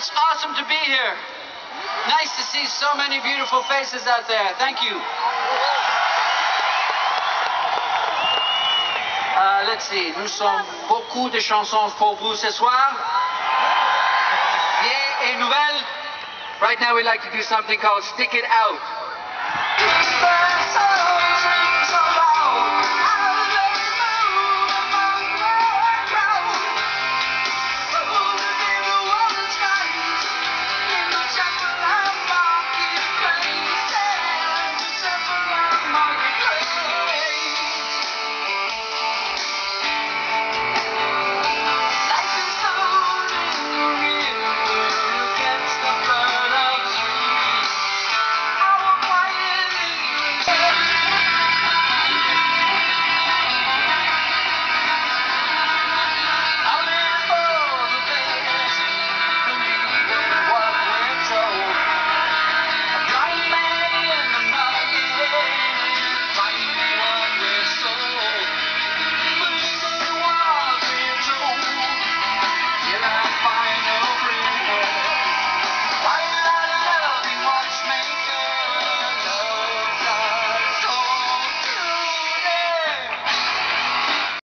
It's awesome to be here. Nice to see so many beautiful faces out there. Thank you. Uh, let's see, nous sommes beaucoup de chansons pour vous ce soir. Vieilles et nouvelles. Right now we'd like to do something called Stick It Out.